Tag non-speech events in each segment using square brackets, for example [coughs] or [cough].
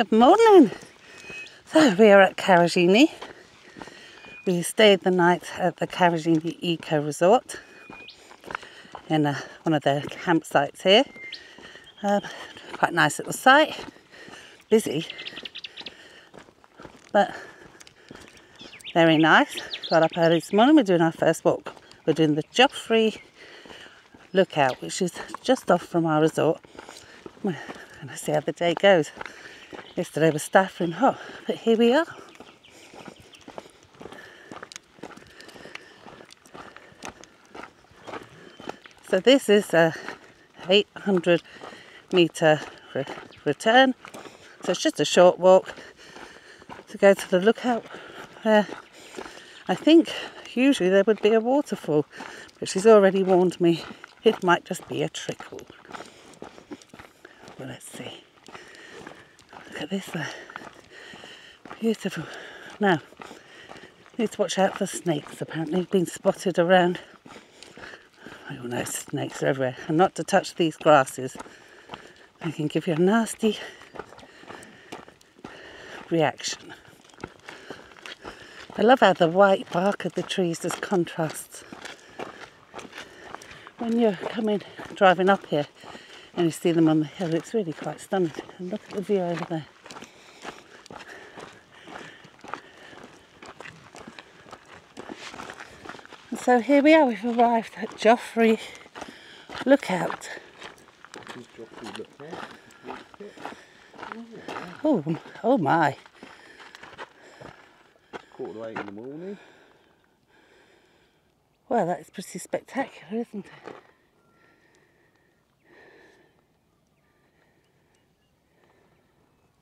Good morning. So we are at Karijini. We stayed the night at the Karijini Eco Resort in uh, one of their campsites here. Um, quite nice little site. Busy, but very nice. Got up early this morning. We're doing our first walk. We're doing the Joffre Lookout, which is just off from our resort. And I see how the day goes. Yesterday was stifling hot, but here we are. So this is a 800 metre re return. So it's just a short walk to go to the lookout where I think usually there would be a waterfall, but she's already warned me it might just be a trickle. Well, let's see. Look at this there. Beautiful. Now, need to watch out for snakes. Apparently, been spotted around. I don't know snakes are everywhere, and not to touch these grasses. They can give you a nasty reaction. I love how the white bark of the trees just contrasts. When you're coming, driving up here, and you see them on the hill, it's really quite stunning. And look at the view over there. And so here we are, we've arrived at Joffre Lookout. Oh, oh my. Quarter to eight in the morning. Well, that is pretty spectacular, isn't it?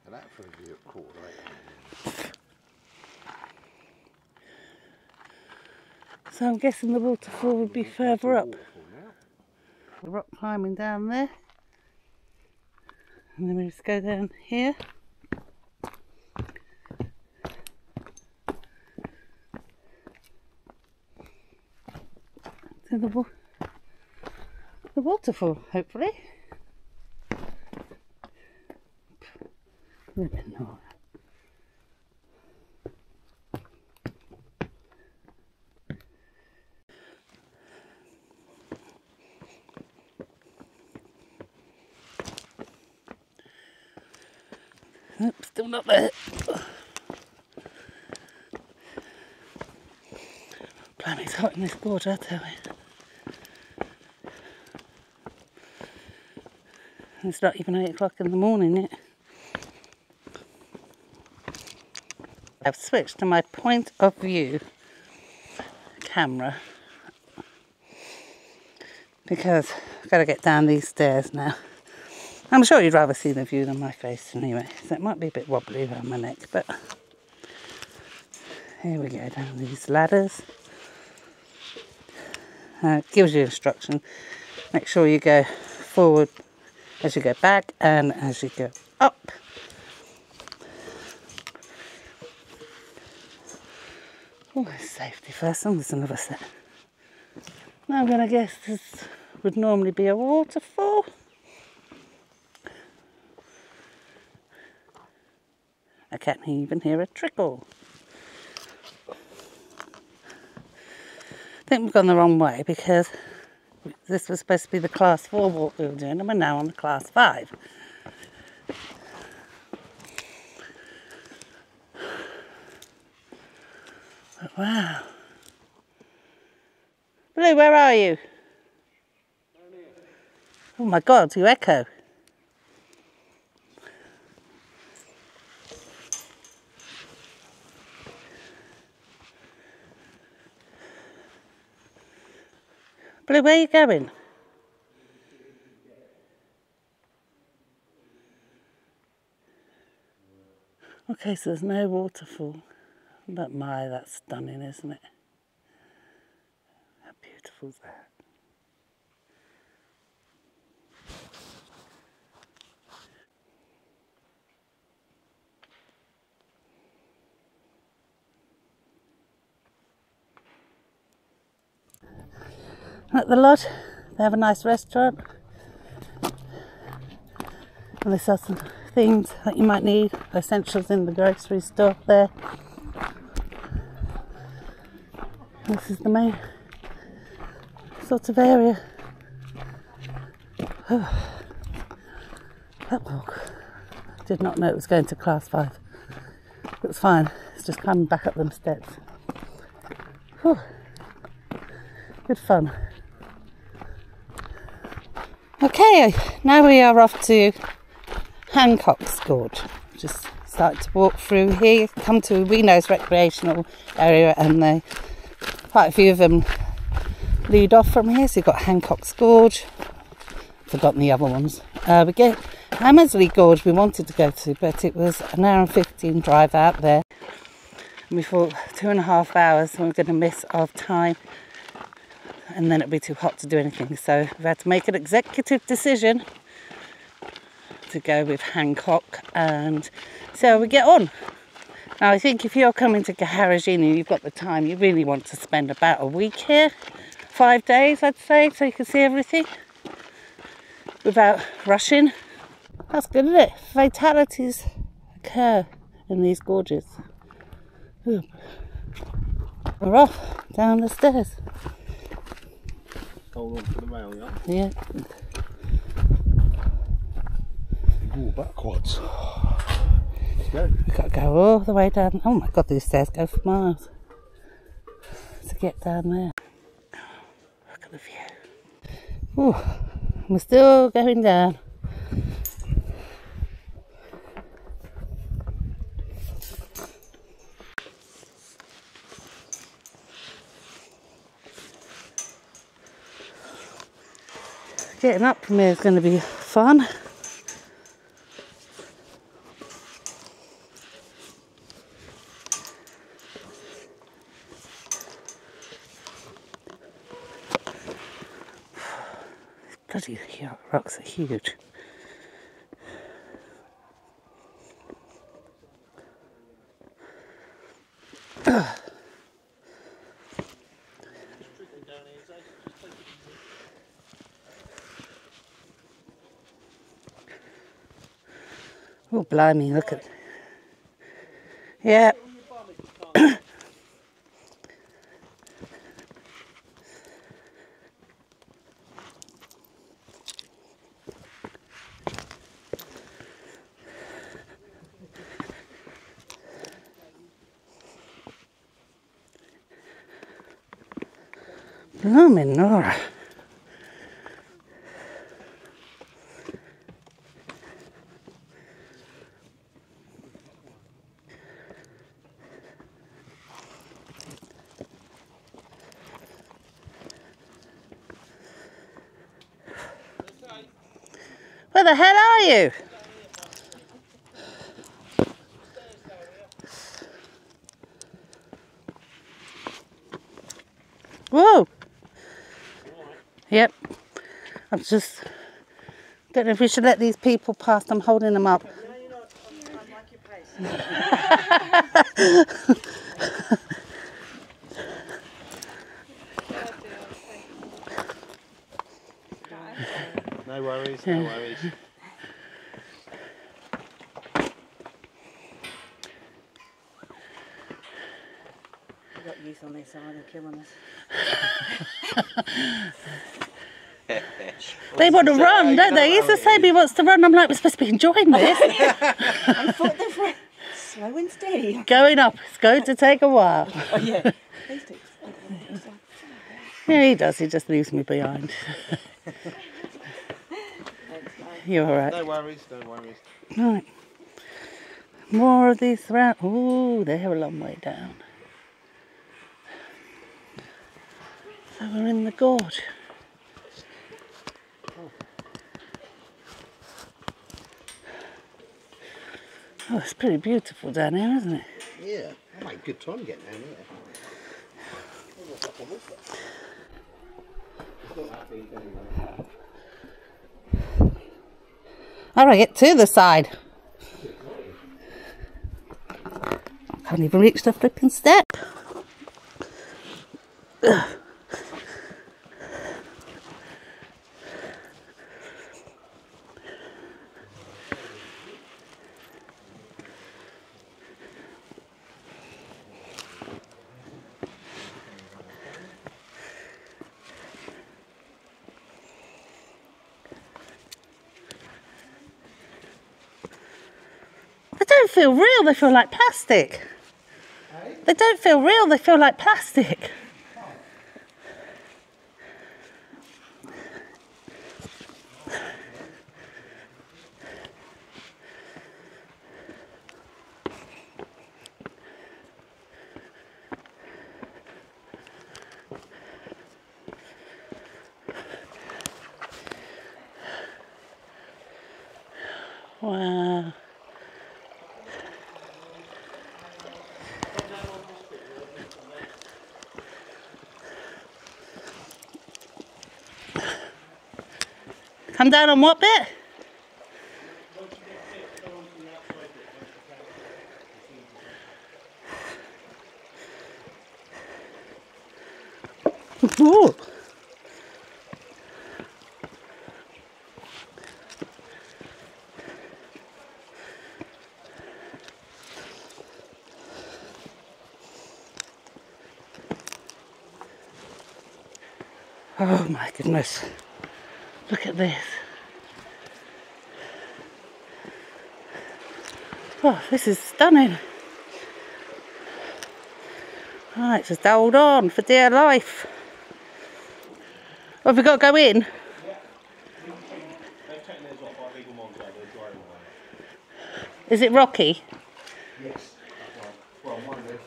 And that for a view at quarter to eight. So I'm guessing the waterfall would be further up. The rock climbing down there. And then we just go down here. To the, wa- the waterfall, hopefully. Still not there. Blimey, hot in this gorge, I tell you. It's not even 8 o'clock in the morning yet. I've switched to my point of view camera because I've got to get down these stairs now. I'm sure you'd rather see the view than my face anyway, so it might be a bit wobbly around my neck, but here we go down these ladders. Uh, gives you instruction. Make sure you go forward as you go back and as you go up. Oh, safety first, and there's another set. Now I'm going to guess this would normally be a waterfall. I can't even hear a trickle. I think we've gone the wrong way because this was supposed to be the class 4 walk we were doing and we're now on the class 5. But wow. Blue, where are you? Oh my god, you echo. Blue, where are you going? Okay, so there's no waterfall. But my, that's stunning, isn't it? How beautiful is that? At the lodge, they have a nice restaurant. And they sell some things that you might need, essentials in the grocery store there. This is the main sort of area. Oh, [sighs] that walk. Did not know it was going to class five. It was fine. It's just climbing back up them steps. Whew. Good fun. Now we are off to Hancock's Gorge. Just start to walk through here, come to Weno's recreational area, and they, quite a few of them lead off from here. So you've got Hancock's Gorge, forgotten the other ones. Uh, we get Hamersley Gorge we wanted to go to, but it was an hour and 15 drive out there. And we thought two and a half hours, we we're going to miss our time and then it'd be too hot to do anything. So we've had to make an executive decision to go with Hancock and how we get on. Now I think if you're coming to Karijini, you've got the time, you really want to spend about a week here, five days I'd say, so you can see everything without rushing. That's good, isn't it? Fatalities occur in these gorges. Ooh. We're off down the stairs. Hold on for the mail, yeah? Yeah. Ooh, backwards. Let's go. We've got to go all the way down. Oh my god, these stairs go for miles to get down there. Look at the view. Ooh, we're still going down. Getting up from here is going to be fun. [sighs] Bloody rocks are huge. Blimey, look at. Yeah. Blimey, Nora. Where the hell are you? Whoa. Yep. I'm just don't know if we should let these people pass. I'm holding them up. [laughs] worries, no worries. We've got youth on this side and killing us. They want to run, don't they? He's the same. He wants to run. I'm like, we're supposed to be enjoying this. [laughs] I thought they were slow and steady. Going up. It's going to take a while. Oh yeah. [laughs] Yeah, he does. He just leaves me behind. [laughs] You're all right. No worries, no worries. Right. More of these around. Ooh, they're a long way down. So we're in the gorge. Oh, it's pretty beautiful down here, isn't it? Yeah, I made good time getting down here. How do I get to the side? I Can't even reach the flipping step. Ugh. don't feel real, they feel like plastic. They don't feel real, they feel like plastic. Wow. Come down on what bit? Ooh. Oh my goodness. Look at this. Oh, this is stunning. Ah, right, just hold on for dear life. Have we got to go in? Is it rocky? Yes. Well, one of the.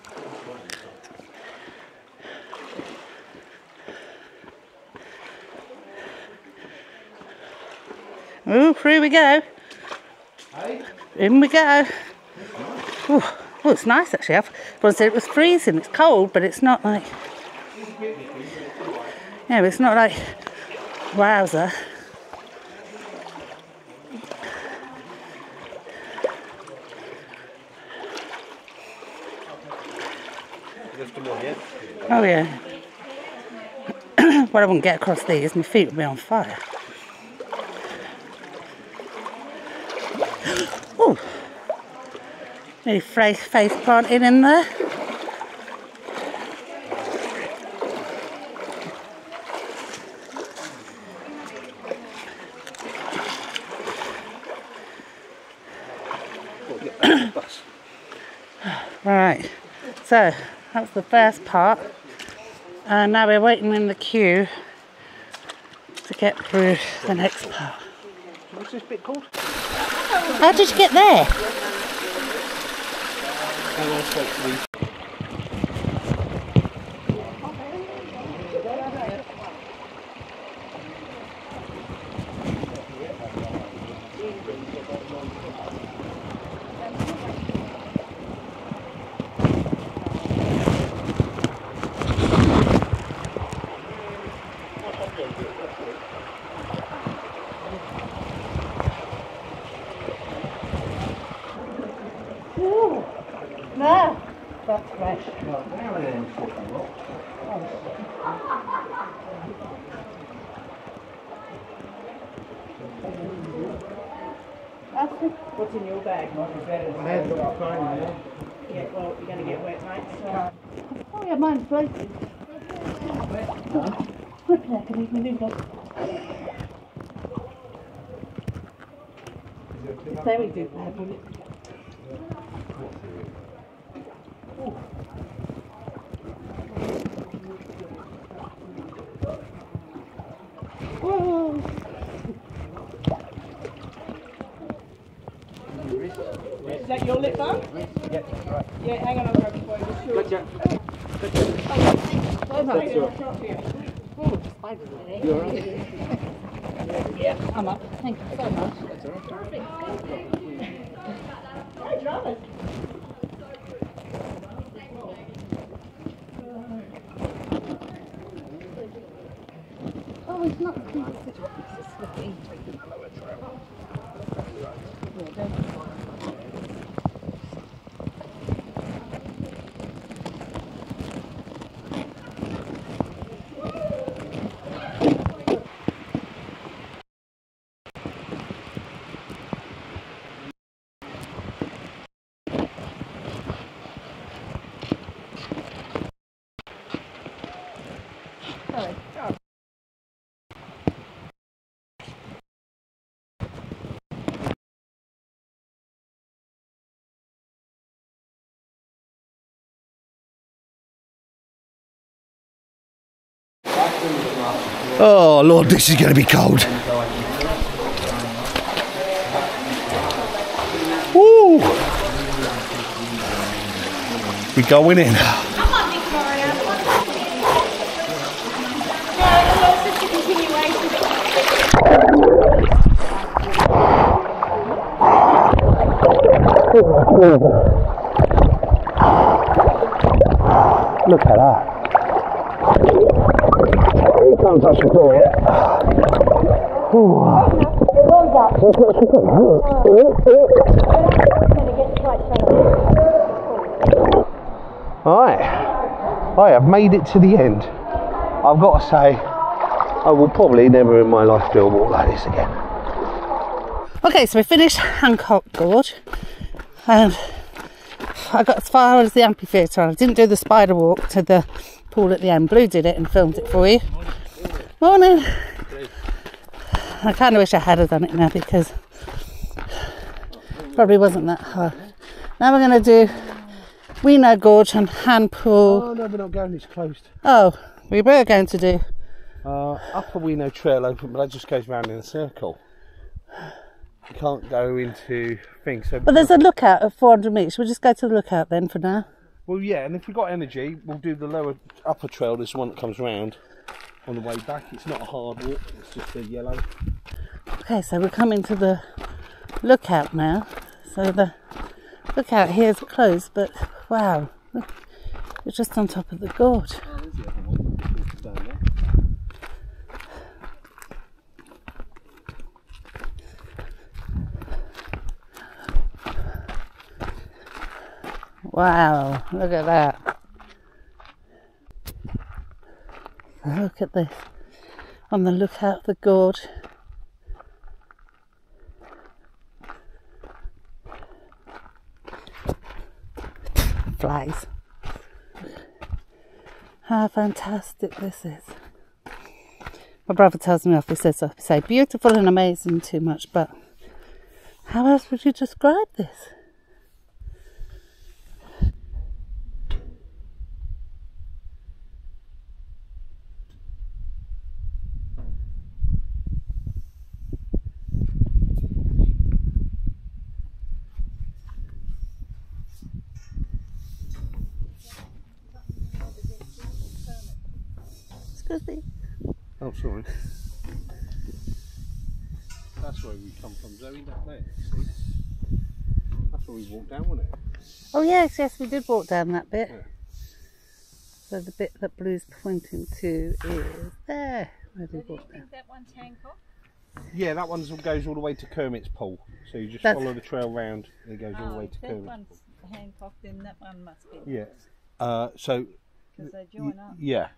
Oh, through we go. In we go. Ooh, oh, it's nice actually. Everyone said it was freezing. It's cold, but it's not like. Yeah, it's not like. Wowzer. Just a one, yeah? Oh yeah. [clears throat] well, I wouldn't get across these. My feet would be on fire. Nearly face face planted in there. [coughs] Right, so that's the first part. And now we're waiting in the queue to get through the next part. What's this bit called? How did you get there? Hang on, spoke to me. No, that's fresh. Right, now then, fucking rock. What's in your bag? My head got fine there. Yeah, well, you're going to get wet, mate. So. Oh yeah, mine's floating. Flipping heck, I need my new one. There we do, there, will it? Whoa. Is that your lip balm? Yeah, right. Yeah, hang on, I'll grab it for you. Sure. Gotcha. Oh, no. Hang on, I'll drop you. Oh, spiders in You alright? Yeah, I'm up. Thank you so much. Hey, Travis. Oh, it's not. It's slippy. Oh Lord, this is going to be cold. Woo! We're going in. Come on, Victoria. No, it's just a continuation. Look at that. Yet. Right, I have made it to the end. I've got to say, I will probably never in my life do a walk like this again. Okay, so we finished Hancock Gorge and I got as far as the amphitheatre. I didn't do the spider walk to the pool at the end. Blue did it and filmed it for you. Morning. I kind of wish I had done it now because probably wasn't that hard. Now we're going to do Weeno Gorge and hand Pool. Oh no, we're not going, it's closed. Oh, we were going to do. Uh, Upper Weeno Trail open, but that just goes round in a circle. You can't go into things. So But there's a lookout at 400 metres. We'll just go to the lookout then for now. Well, yeah, and if we've got energy, we'll do the lower upper trail. This one that comes round on the way back. It's not a hard walk. It's just a yellow. Okay, so we're coming to the lookout now. So the lookout here is closed, but wow, look, it's just on top of the gorge. Wow, look at that. Look at this. On the lookout of the gorge. Flies. How fantastic this is. My brother tells me off, he says, I say beautiful and amazing too much, but how else would you describe this? Excuse me. Oh, sorry. That's where we come from, Zoe. That there. See? That's where we walked down, wasn't it? Oh yes, yes, we did walk down that bit. Yeah. So the bit that Blue's pointing to is there. Where did we walk down? that one's Hancock? Yeah, that one goes all the way to Kermit's Pool. So you just That's- follow the trail round, and it goes all the Oh, way if to that Kermit's one's Hancock, then that one must be. Yeah. Uh, so Because they join up. yeah,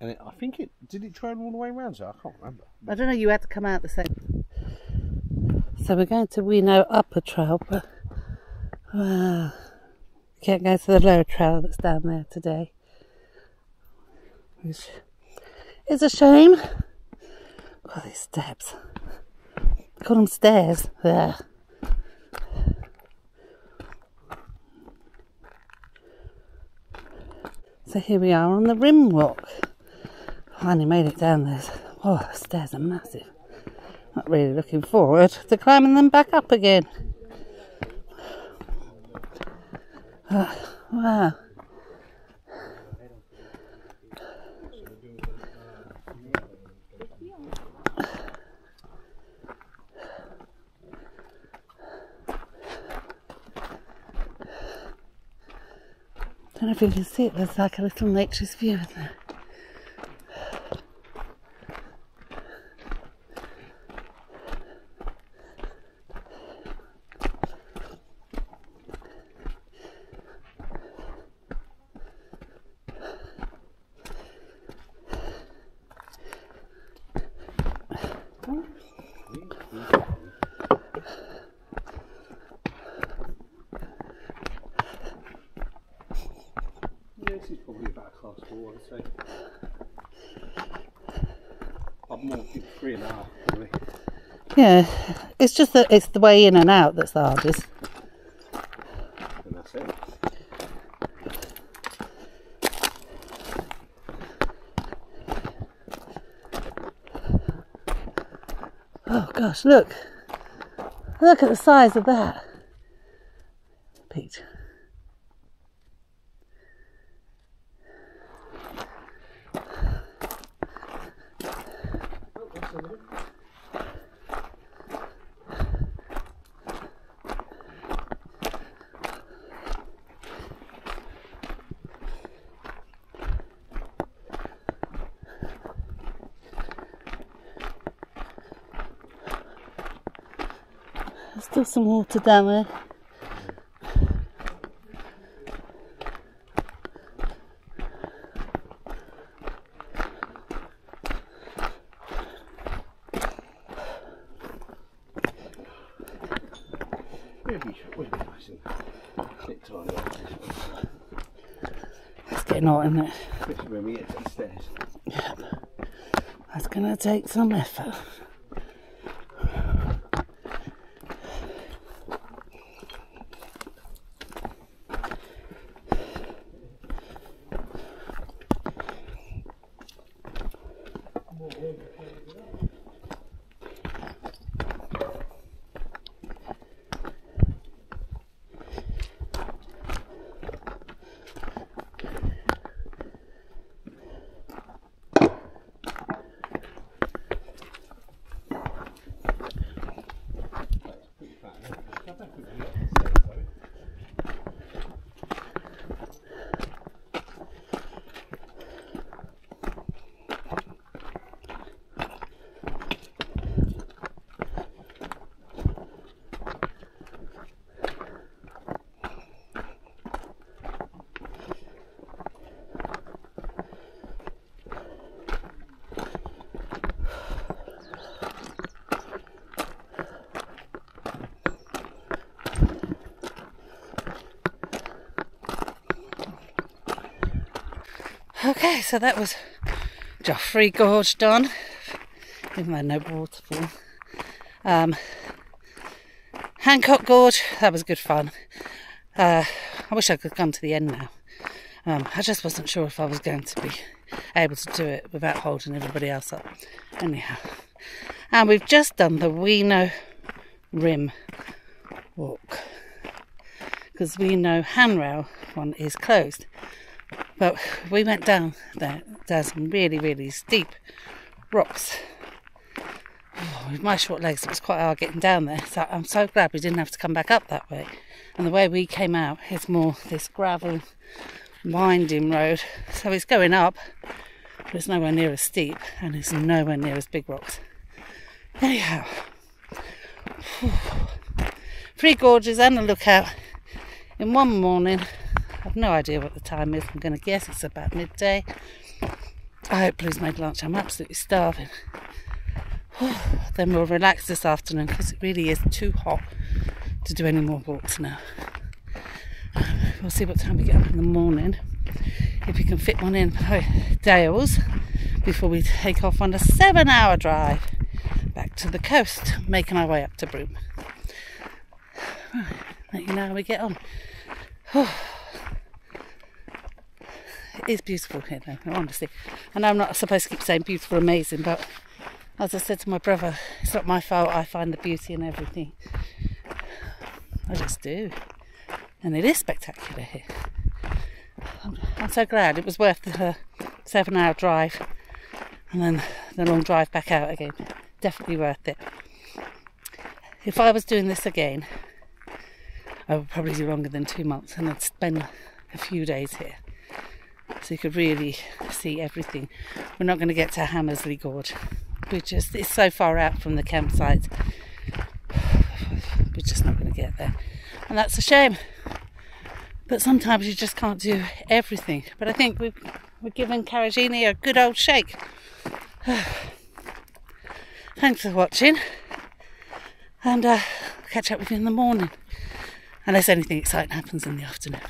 and it, I think it did it trail all the way around. So I can't remember. I don't know, you had to come out the same. So we're going to Weeno Upper Trail, but wow, can't go to the lower trail that's down there today. Which is a shame. God, these steps. Call them stairs. There. So here we are on the rim walk. Finally made it down there. Oh, the stairs are massive. Not really looking forward to climbing them back up again. Ah, wow. I don't know if you can see it, there's like a little nature's view in there. Yeah, it's just that it's the way in and out that's the hardest. And that's it. Oh gosh, look. Look at the size of that. Pete. Some water down there. We'll be, we'll be nice and sit tidy up, It's getting hot, isn't it? especially when we get to the stairs. That's gonna take some effort. Okay, so that was Joffre Gorge done. Even though no waterfall. Um, Hancock Gorge, that was good fun. Uh, I wish I could come to the end now. Um, I just wasn't sure if I was going to be able to do it without holding everybody else up. Anyhow, and we've just done the Weeno Rim walk because we know handrail one is closed. But we went down there. There's some really, really steep rocks. Oh, with my short legs, it was quite hard getting down there. So I'm so glad we didn't have to come back up that way. And the way we came out is more this gravel winding road. So it's going up, but it's nowhere near as steep and it's nowhere near as big rocks. Anyhow, three gorges and a lookout in one morning. I've no idea what the time is. I'm going to guess it's about midday. I hope Blue's made lunch. I'm absolutely starving. [sighs] then we'll relax this afternoon because it really is too hot to do any more walks now. Um, we'll see what time we get up in the morning. If we can fit one in for Dales before we take off on a seven hour drive back to the coast, making our way up to Broome. Right, let you know how we get on. [sighs] Is beautiful here, though, honestly. Know I'm not supposed to keep saying beautiful, amazing, but as I said to my brother, it's not my fault. I find the beauty in everything. I just do. And it is spectacular here. I'm, I'm so glad it was worth the seven hour drive and then the long drive back out again. Definitely worth it. If I was doing this again, I would probably do longer than two months and I'd spend a few days here. So you could really see everything. We're not going to get to Hamersley Gorge. We just it's so far out from the campsite. We're just not going to get there. And that's a shame. But sometimes you just can't do everything. But I think we've we're giving Karijini a good old shake. [sighs] Thanks for watching. And uh, catch up with you in the morning. Unless anything exciting happens in the afternoon.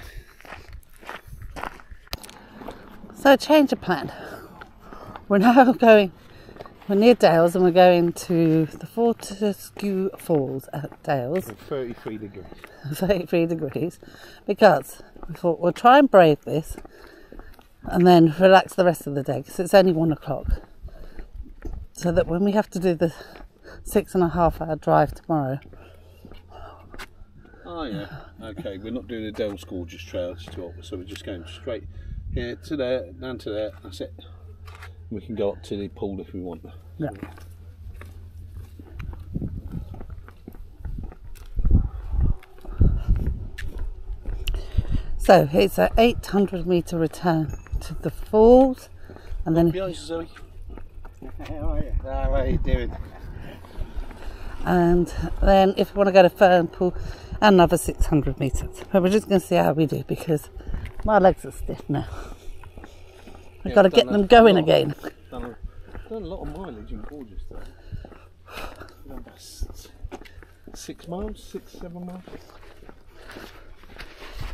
So change of plan. We're now [laughs] going, we're near Dales and we're going to the Fortescue Falls at Dales, 33 degrees. [laughs] 33 degrees, because we thought we'll try and brave this and then relax the rest of the day because it's only one o'clock. So that when we have to do the six and a half hour drive tomorrow. Oh yeah. Okay, we're not doing the Dales Gorgeous Trail, it's so we're just going straight here to there, down to there. That's it. We can go up to the pool if we want. Yeah. So it's a 800 metre return to the falls, and then Behind you, Zoe. [laughs] How are you? Ah, how are you doing? and then if we want to go to Fernpool, another 600 metres. But we're just going to see how we do because my legs are stiff now. I've Yeah, got to get them going lot. again. Done a, done a lot of mileage in Gorgeous though. Done about s- Six miles, six, seven miles.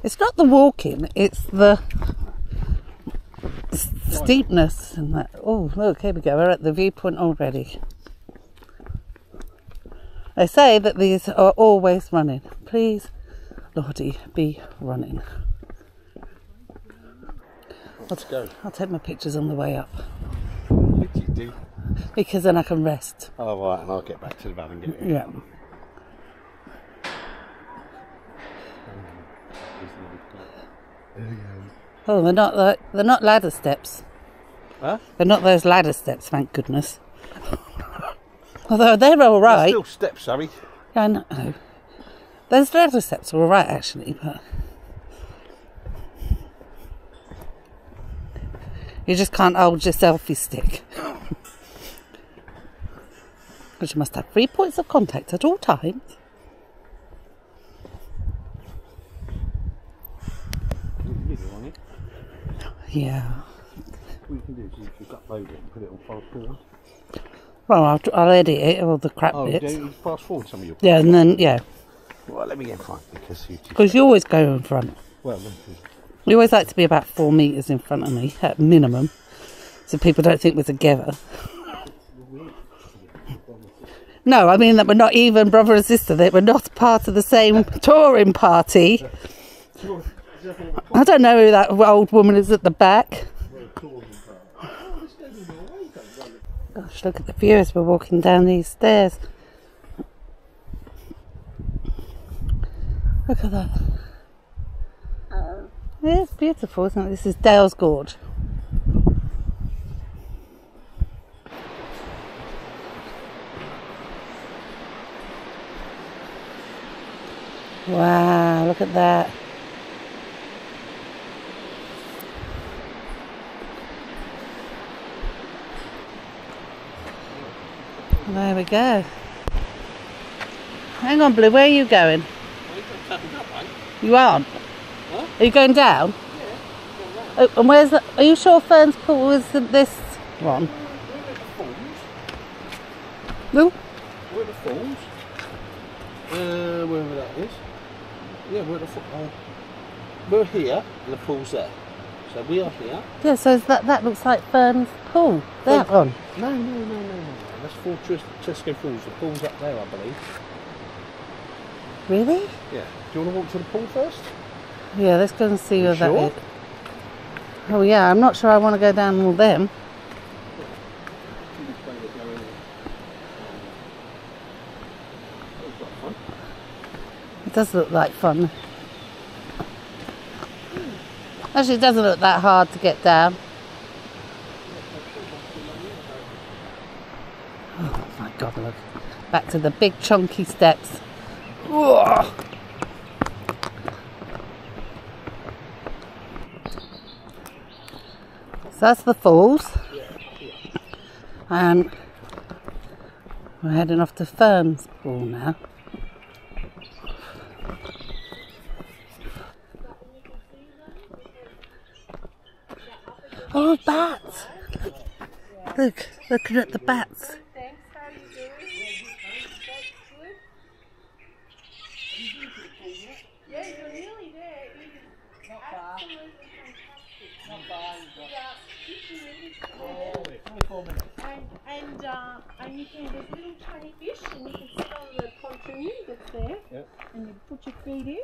It's not the walking, it's the steepness and that. Oh, look, here we go. We're at the viewpoint already. They say that these are always running. Please, Lordy, be running. Let's go. I'll take my pictures on the way up What did you do? because then I can rest. Oh right, and I'll get back to the van and get it. Yeah. Oh, they're not like, they're not ladder steps. Huh? They're not those ladder steps, thank goodness. [laughs] Although they're all right. They're Still steps, Harry. Yeah, I know. Those ladder steps are all right, actually, but you just can't hold your selfie stick. [laughs] Because you must have three points of contact at all times. Video on it. Yeah. What you can do is you just upload it and put it on fast forward. Well, I'll, I'll edit it, all the crap Oh, bits. do you fast forward some of your. Yeah, and then, yeah. Well, let me get in front because you. Because you always go in front. Well, You always like to be about four metres in front of me, at minimum. So people don't think we're together. No, I mean that we're not even brother and sister, that we're not part of the same touring party. I don't know who that old woman is at the back. Gosh, look at the view as we're walking down these stairs. Look at that. Yeah, it's beautiful, isn't it? This is Dale's Gorge. Wow, look at that. There we go. Hang on, Blue, where are you going? You aren't? Are you going down? Oh, and where's the, are you sure Fern's Pool is this one? No? We're at the falls. Uh, wherever that is. Yeah, we're the fa- uh, We're here, and the pool's there. So we are here. Yeah, so is that that looks like Fern's Pool. That one. No, no, no, no, no. That's Fortress Tesco Falls. The pool's up there, I believe. Really? Yeah. Do you want to walk to the pool first? Yeah, let's go and see where that sure? is. Oh yeah, I'm not sure I want to go down all them. It does look like fun. Actually, it doesn't look that hard to get down. Oh my god, look. Back to the big chunky steps. Whoa. So that's the falls. And we're heading off to Fern's Pool now. Oh, bats! Look, looking at the bats. Thanks, how are you doing? That's good. Yeah, you're nearly there. It is absolutely fantastic. Not far. And, and, uh, and you can, there's little tiny fish and you can sit on the pontoon that's there Yep. and you put your feet in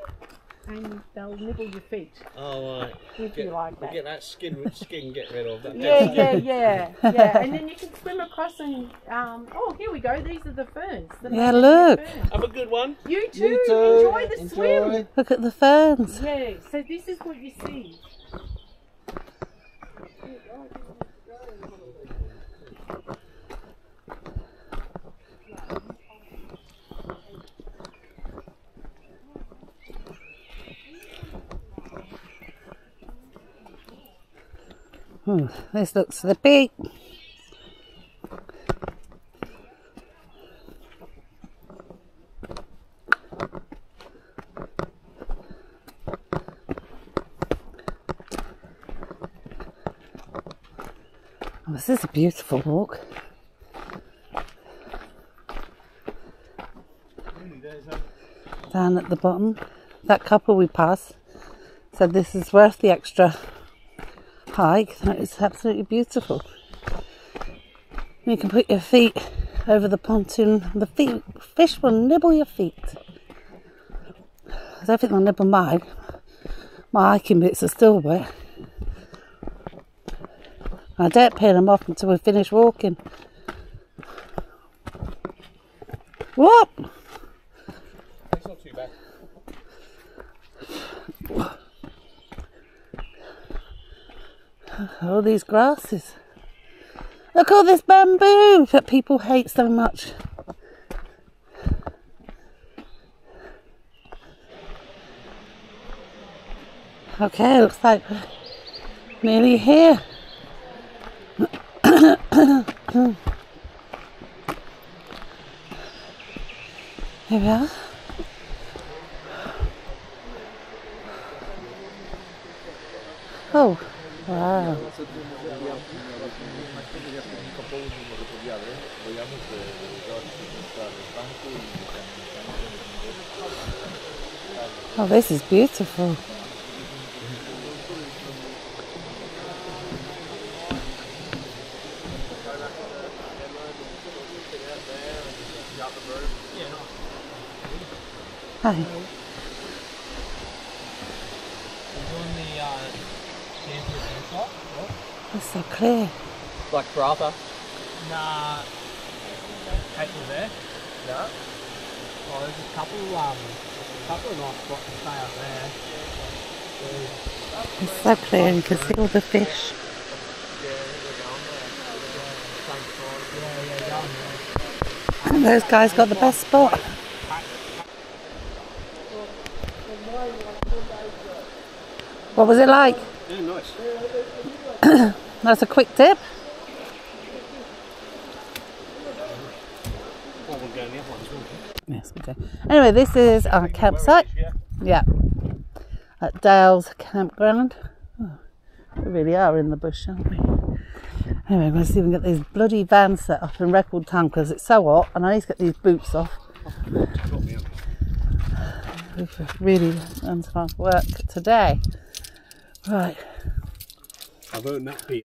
and they'll nibble your feet Oh, right. if you like that. Get that skin, skin get rid of. That Yeah, dead yeah, yeah, yeah. [laughs] And then you can swim across and um. Oh, here we go. These are the ferns. the Yeah, look. ferns. Have a good one. You too. You too. Enjoy the swim. Look at the ferns. Yeah. So this is what you see. Hmm, this looks slippy. Oh, this is a beautiful walk. Down at the bottom, that couple we passed said this is worth the extra hike. That is absolutely beautiful. You can put your feet over the pontoon. The feet, fish will nibble your feet. I don't think they'll nibble mine. My hiking boots are still wet. I don't peel them off until we finish walking. Whoop! It's not too bad. All these grasses. Look all this bamboo that people hate so much. Okay, looks like we're nearly here. [coughs] Here we are. Oh, Oh, this is beautiful. Hi. It's so clear. Like Karratha? Nah. People there? No. Oh, there's a couple, um, couple of nice spots to stay up there. It's so clear and you can see all the fish. Yeah, yeah. And those guys got the best spot. What was it like? Yeah, nice. [coughs] That's a quick tip. Oh, we're going the other. Yes, we do. Anyway, this is our campsite. Yeah. At Dale's campground. Oh, we really are in the bush, aren't we? Anyway, to see if we can get these bloody vans set up in record time because it's so hot and I need to get these boots off. We've really done some hard work today. Right. I've earned that bit.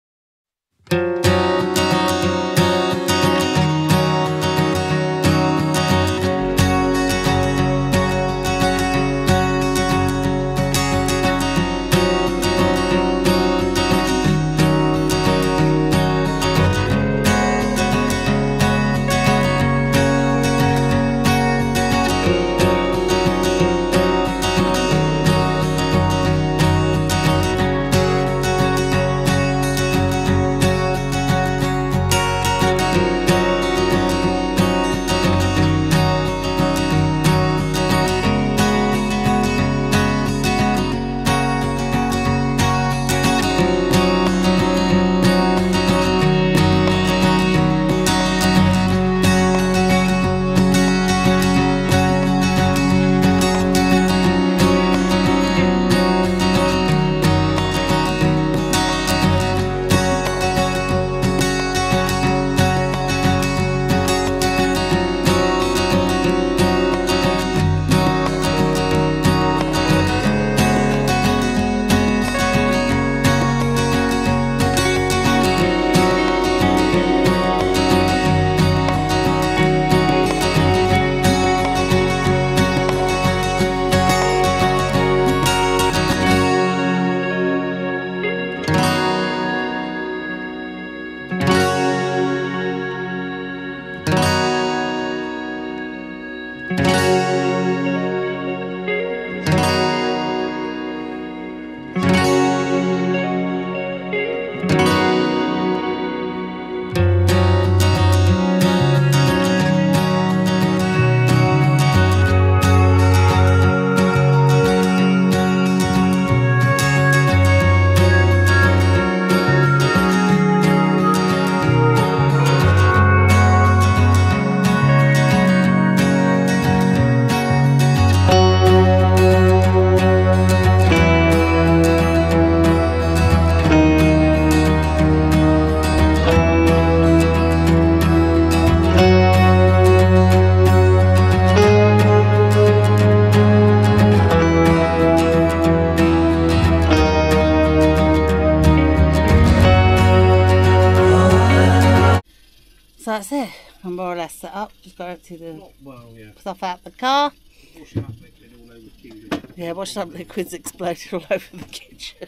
Stuff out the car. Washing up liquid all over the kingdom. Yeah, watch some liquids exploded all over the kitchen.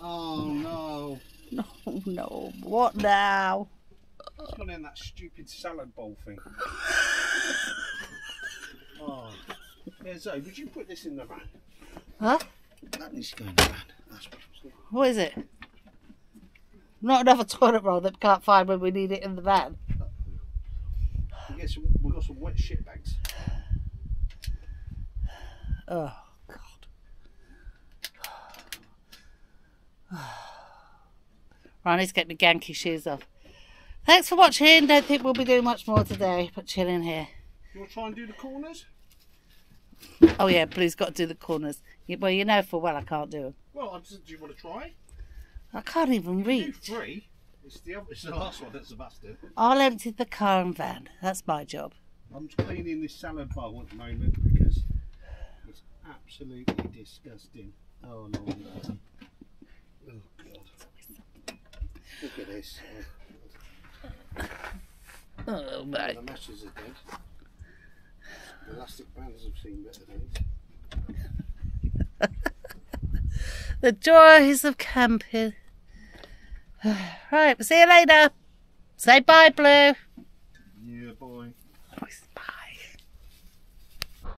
Oh no. No, no. What now? It's gone in that stupid salad bowl thing. [laughs] oh. Yeah, Zoe, would you put this in the van? Huh? That needs to go in the van. That's what. What is it? Not another toilet roll that we can't find when we need it in the van. We get some, got some wet shit bags. Oh, God. Right, I need to get my ganky shoes off. Thanks for watching. Don't think we'll be doing much more today, but chilling here. You want to try and do the corners? Oh yeah, Blue's got to do the corners. Well, you know for well I can't do them. Well, just, do you want to try? I can't even reach. three. It's the, it's the last one that's the bastard. I'll empty the car and van. That's my job. I'm just cleaning this salad bowl at the moment because it's absolutely disgusting. Oh no. Oh god. Look at this. Oh Oh, my. the matches are dead. The elastic bands have seen better days. [laughs] The joys of camping. [sighs] Right, see you later. Say bye, Blue.